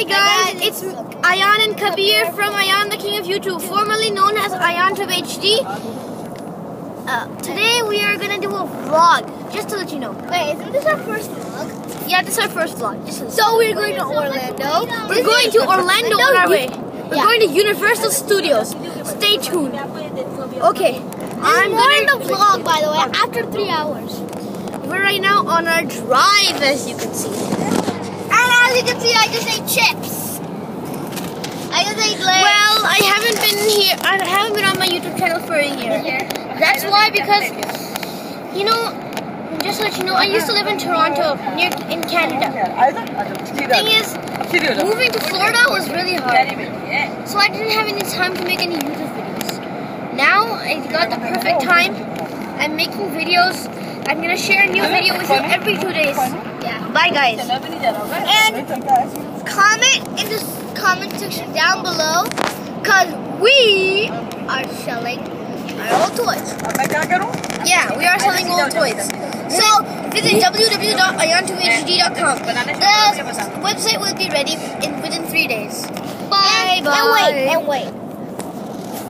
Hi guys, it's Aayan and Kabir from Ayan the King of YouTube, formerly known as Ayan HD. Uh, today we are gonna do a vlog, just to let you know. Wait, isn't this our first vlog? Yeah, this is our first vlog. So we're going to Orlando. we're going to Orlando on our way. We're Yeah. going to Universal Studios. Stay tuned. Okay, I'm more in the gonna. vlog, by the way, after three hours. We're right now on our drive, as you can see. You can see, I just ate chips. I just ate. Well, I haven't been here. I haven't been on my YouTube channel for a year. That's why, because you know, just to let you know, I used to live in Toronto, near in Canada. The thing is, moving to Florida was really hard, so I didn't have any time to make any YouTube videos. Now I got the perfect time. I'm making videos. I'm gonna share a new video with you every two days. yeah. Bye, guys. And comment in the comment section down below, cause we are selling our old toys. Yeah, we are selling old toys. So Visit www.ayan2hd.com. The website will be ready in within three days. Bye bye. and wait, and wait.